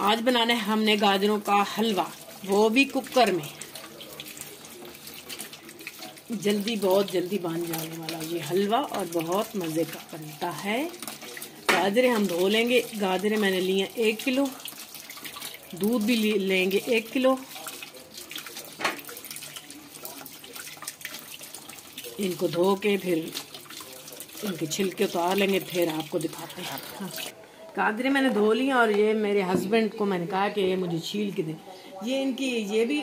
आज बनाना है हमने गाजरों का हलवा, वो भी कुकर में। जल्दी, बहुत जल्दी बन जाने वाला ये हलवा और बहुत मज़े का बनता है। गाजरे हम धो लेंगे। गाजरे मैंने लिए एक किलो, दूध भी लेंगे एक किलो। इनको धो के फिर इनके छिलके उतार लेंगे, फिर आपको दिखाते हैं। गाजरे मैंने धो ली और ये मेरे हस्बैंड को मैंने कहा कि ये मुझे छील के दे। ये इनकी, ये भी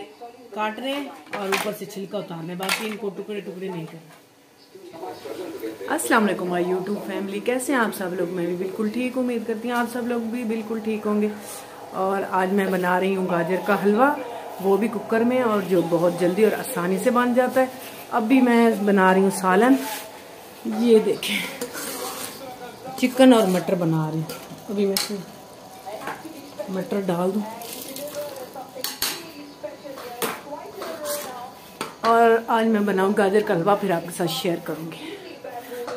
काट रहे हैं और ऊपर से छिलका उतारने, बाकी इनको टुकड़े टुकड़े नहीं करने। अस्सलाम वालेकुम माय यूट्यूब फैमिली कैसे हैं आप सब लोग? मैं भी बिल्कुल ठीक, उम्मीद करती हूँ आप सब लोग भी बिल्कुल ठीक होंगे। और आज मैं बना रही हूँ गाजर का हलवा, वो भी कुकर में और जो बहुत जल्दी और आसानी से बन जाता है। अब भी मैं बना रही हूँ सालन। ये देखें, चिकन और मटर बना रही हूँ। अभी मैं इसमें मटर डाल दूँ। और आज मैं बनाऊँ गाजर का हलवा, फिर आपके साथ शेयर करूँगी।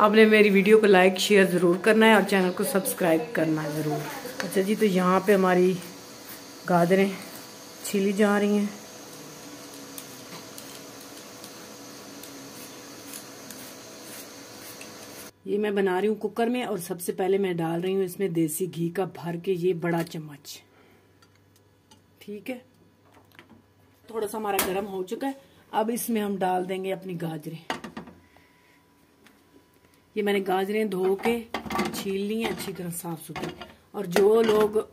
आपने मेरी वीडियो को लाइक शेयर ज़रूर करना है और चैनल को सब्सक्राइब करना है ज़रूर। अच्छा जी तो यहाँ पे हमारी गाजरें छीली जा रही हैं। ये मैं बना रही हूँ कुकर में और सबसे पहले मैं डाल रही हूँ इसमें देसी घी का भर के ये बड़ा चम्मच। ठीक है? थोड़ा सा हमारा गर्म हो चुका है। अब इसमें हम डाल देंगे अपनी गाजरें। ये मैंने गाजरें धो के छील ली हैं, अच्छी तरह साफ़ सुथरी। और जो लोग,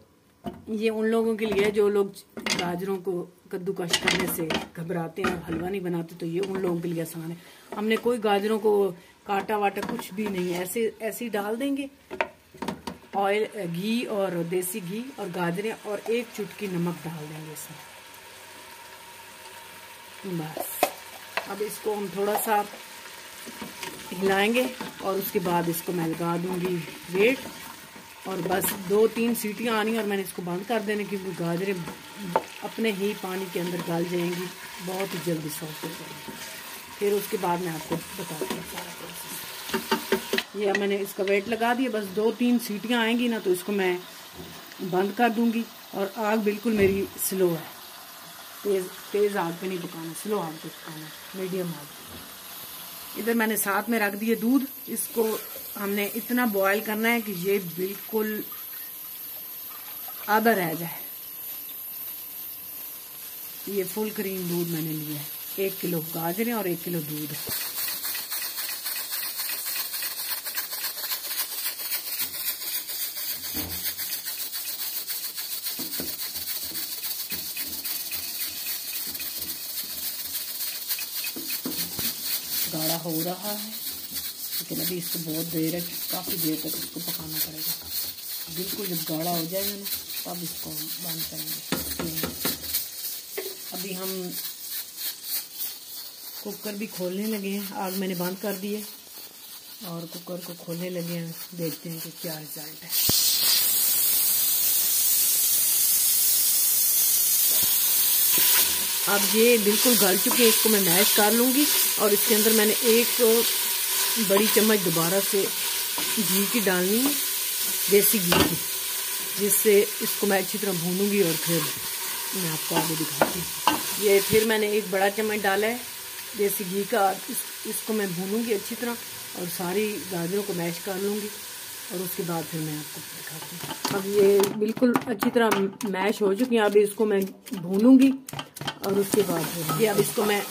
ये उन लोगों के लिए जो लोग गाजरों को कद्दूकश करने से घबराते हैं हलवा नहीं बनाते तो ये उन लोगों के लिए आसान है। हमने कोई गाजरों को काटा वाटा कुछ भी नहीं ऐसे ऐसे डाल देंगे। ऑयल, घी और देसी घी और गाजरें और एक चुटकी नमक डाल देंगे इसमें बस। अब इसको हम थोड़ा सा हिलाएँगे और उसके बाद इसको मैं लगा दूँगी वेट और बस दो तीन सीटियाँ आनी और मैंने इसको बंद कर देने क्योंकि गाजरें अपने ही पानी के अंदर डाल जाएँगी। बहुत ही जल्दी सॉफ्ट हो जाएँगी। फिर उसके बाद मैं आपको बताती हूँ। सारा ये मैंने इसका वेट लगा दिया, बस दो तीन सीटियाँ आएँगी ना तो इसको मैं बंद कर दूँगी। और आग बिल्कुल मेरी स्लो है। तेज़ तेज़ आग पे नहीं पकाना, स्लो आग पे पकाना, मीडियम आग। इधर मैंने साथ में रख दिए दूध। इसको हमने इतना बॉयल करना है कि ये बिल्कुल आधा रह जाए। ये फुल क्रीम दूध मैंने लिया है। एक किलो गाजरें और एक किलो दूध। गाढ़ा हो रहा है, लेकिन अभी इसको बहुत देर है, काफ़ी देर तक इसको पकाना पड़ेगा। बिल्कुल जब गाढ़ा हो जाएगा ना, तब इसको बंद करेंगे। अभी हम कुकर भी खोलने लगे हैं। आग मैंने बंद कर दी है और कुकर को खोलने लगे हैं। देखते हैं कि क्या रिज़ल्ट है। अब ये बिल्कुल गल चुके हैं इसको मैं मैश कर लूँगी और इसके अंदर मैंने एक बड़ी चम्मच दोबारा से घी की डालनी है देसी घी की जिससे इसको मैं अच्छी तरह भूनूँगी और फिर मैं आपको आगे दिखाती हूँ। ये फिर मैंने एक बड़ा चम्मच डाला है देसी घी का इस, इसको मैं भूनूँगी अच्छी तरह और सारी गाजरों को मैश कर लूँगी और उसके बाद फिर मैं आपको दिखाती हूँ। अब ये बिल्कुल अच्छी तरह मैश हो चुकी है अब इसको मैं भूनूँगी और उसके बाद ये अब इसको मैं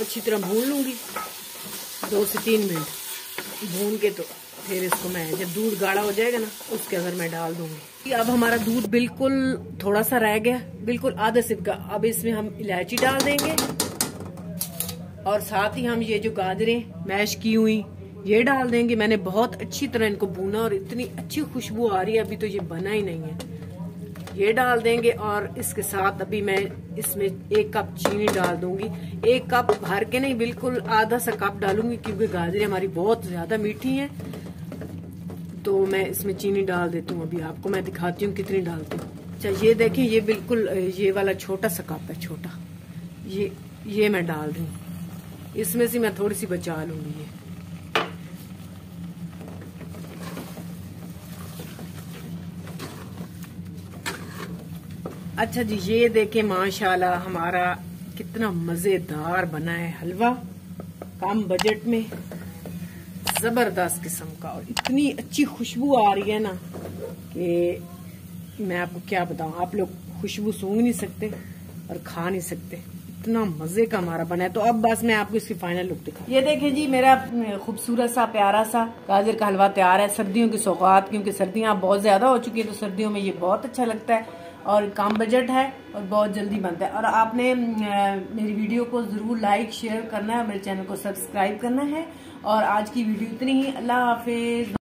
अच्छी तरह भून लूँगी। दो से तीन मिनट। भून के तो फिर इसको मैं, जब दूध गाढ़ा हो जाएगा ना, उसके अंदर मैं डाल दूँगी। अब हमारा दूध बिल्कुल थोड़ा सा रह गया, बिल्कुल आधा सिप का अब इसमें हम इलायची डाल देंगे। और साथ ही हम ये जो गाजरें मैश की हुई, ये डाल देंगे। मैंने बहुत अच्छी तरह इनको भूना और इतनी अच्छी खुशबू आ रही है, अभी तो ये बना ही नहीं है। ये डाल देंगे और इसके साथ अभी मैं इसमें एक कप चीनी डाल दूँगी। एक कप भर के नहीं, बिल्कुल आधा सा कप डालूँगी क्योंकि गाजरें हमारी बहुत ज़्यादा मीठी हैं। तो मैं इसमें चीनी डाल देती हूँ अभी आपको, मैं दिखाती हूँ कितनी डालती हूँ। अच्छा ये देखें, ये बिल्कुल, ये वाला छोटा सा कप है, छोटा। ये ये मैं डाल रही इसमें से मैं थोड़ी सी बचा लूँगी ये। अच्छा जी, ये देखे, माशाल्लाह, हमारा कितना मज़ेदार बना है हलवा। कम बजट में, ज़बरदस्त किस्म का। और इतनी अच्छी खुशबू आ रही है ना कि मैं आपको क्या बताऊँ, आप लोग खुशबू सूंघ नहीं सकते और खा नहीं सकते। इतना मज़े का हमारा बना है। तो अब बस मैं आपको इसकी फाइनल लुक दिखा ये देखें जी, मेरा खूबसूरत सा, प्यारा सा गाजर का हलवा तैयार है। सर्दियों की सौगात, क्योंकि सर्दियाँ बहुत ज़्यादा हो चुकी है तो सर्दियों में ये बहुत अच्छा लगता है। और कम बजट है और बहुत जल्दी बनता है। और आपने मेरी वीडियो को ज़रूर लाइक शेयर करना है, मेरे चैनल को सब्सक्राइब करना है। और आज की वीडियो इतनी ही। अल्लाह हाफिज।